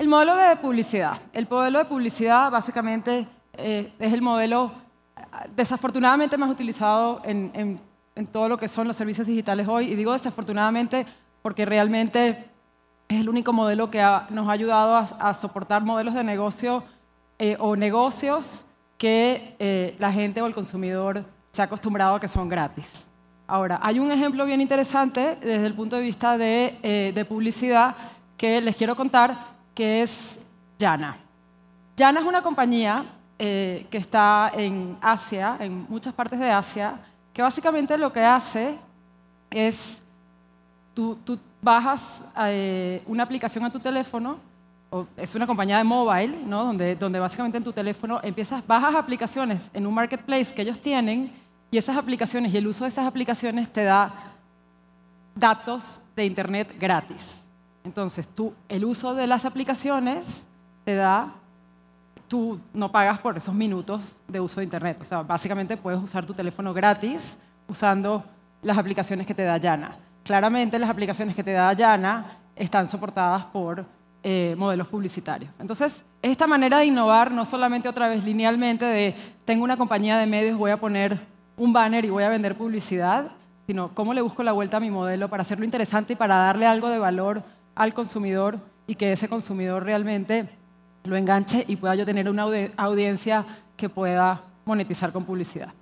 El modelo de publicidad. El modelo de publicidad básicamente eh, es el modelo desafortunadamente más utilizado en, todo lo que son los servicios digitales hoy. Y digo desafortunadamente porque realmente es el único modelo que nos ha ayudado a, soportar modelos de negocio eh, o negocios que eh, la gente o el consumidor se ha acostumbrado a que son gratis. Ahora, hay un ejemplo bien interesante desde el punto de vista de, de publicidad que les quiero contar que es Yana. Yana es una compañía eh, que está en Asia, en muchas partes de Asia, que básicamente lo que hace es, tú, bajas eh, una aplicación a tu teléfono, es una compañía de mobile, ¿no? donde, donde básicamente en tu teléfono empiezas, bajas aplicaciones en un marketplace que ellos tienen, y esas aplicaciones y el uso de esas aplicaciones te da datos de Internet gratis. Entonces, tú, el uso de las aplicaciones te da, tú no pagas por esos minutos de uso de Internet. O sea, básicamente puedes usar tu teléfono gratis usando las aplicaciones que te da Yana. Claramente, las aplicaciones que te da Yana están soportadas por eh, modelos publicitarios. Entonces, esta manera de innovar, no solamente otra vez linealmente de tengo una compañía de medios, voy a poner un banner y voy a vender publicidad, sino cómo le busco la vuelta a mi modelo para hacerlo interesante y para darle algo de valor al consumidor y que ese consumidor realmente lo enganche y pueda yo tener una audiencia que pueda monetizar con publicidad.